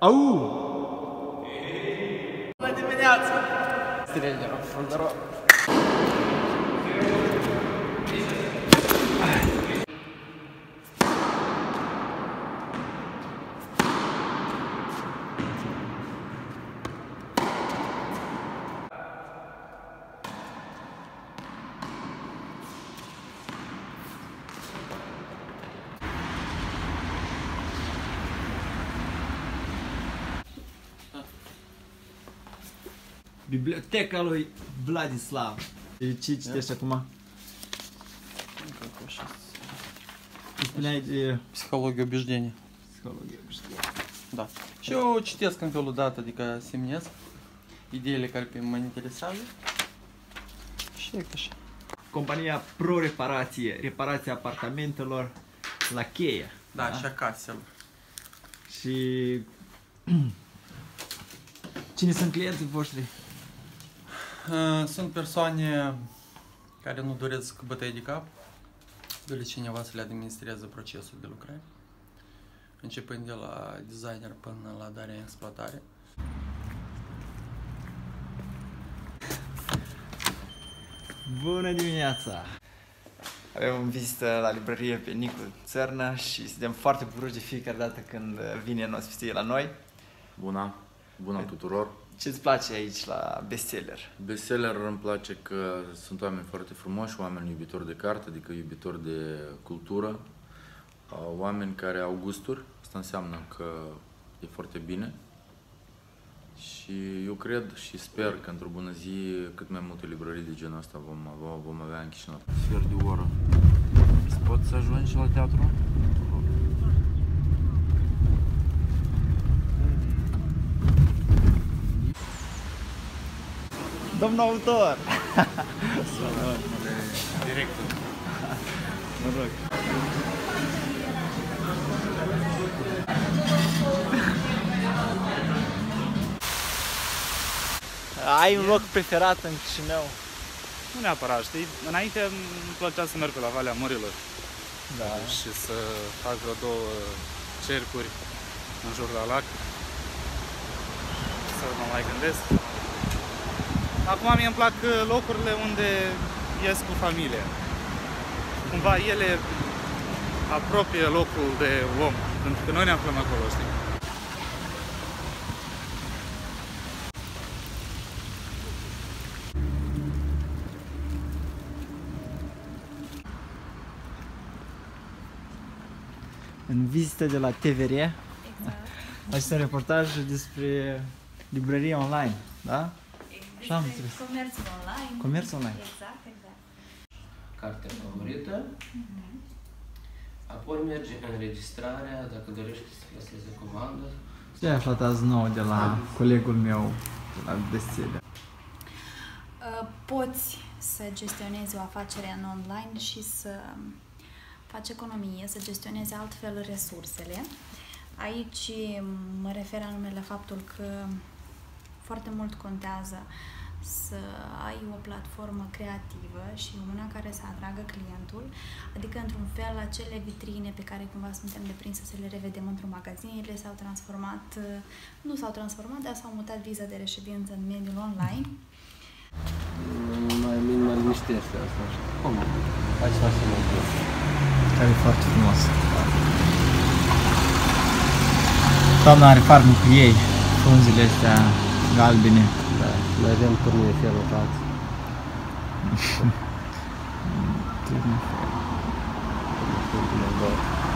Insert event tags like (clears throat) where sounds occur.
Au! Bună dimineața! Trainerul Fullerov. Biblioteca lui Vladislav. Deci, ce citești acum? Psihologie obișnuienie. Psihologie obișnuienie. Da. Și eu citesc în felul dat, adică semnesc ideile care mă interesează. Și e așa. Compania Pro Reparație, reparația apartamentelor la cheia. Da, da? și a caselor. Și... (clears throat) Cine sunt clienții voștri? Uh, Sunt persoane care nu doresc bătăi de cap, doresc cineva să le administreze procesul de lucrare, începând de la designer până la darea în exploatare. Bună dimineața! Avem în vizită la librărie pe Nicu Țărnă și suntem foarte bucuroși de fiecare dată când vine în ospiție la noi. Bună, bună tuturor. Ce-ți place aici la bestseller? Bestseller îmi place că sunt oameni foarte frumoși, oameni iubitori de carte, adică iubitori de cultură, uh, oameni care au gusturi, asta înseamnă că e foarte bine. Și eu cred și sper că într-o bună zi cât mai multe librării de genul ăsta vom, vom, vom avea în Chișinău. Sfert de oră. Îți poți să ajungi la teatru? Domnul autor! Directul. Mă rog. Ai un loc preferat în Chișinău? Nu neapărat, știi? Înainte îmi plăcea să merg pe la Valea Mărilor Da. și să fac vreo două cercuri în jur la lac. Să mă mai gândesc. Acum mie îmi plac locurile unde ies cu familia. Cumva ele apropie locul de om, pentru că noi ne aflăm acolo, știi? În vizită de la TVR, Exact. este un reportaj despre librărie online, da? Așa am Despre înțeles. comerțul online. Comerț online. Exact, exact. cartea favorită, apoi merge înregistrarea, dacă dorește să plaseze comandă. Ce ai aflat azi nou de la colegul meu de la bestseller? Uh, Poți să gestionezi o afacere în online și să faci economie, să gestionezi altfel resursele. Aici mă refer anume la faptul că foarte mult contează să ai o platformă creativă și una care să atragă clientul, adică într-un fel acele vitrine pe care cumva suntem deprinse să le revedem într-un magazin, ele s-au transformat, nu s-au transformat, dar s-au mutat viza de reședință în mediul online. Mai bine mă liniștește asta. Cum? Hai să facem o Care e foarte frumos. Doamna are farmul cu ei, frunzile astea galbene. Da, mai avem turne fermentați. Turne. Da.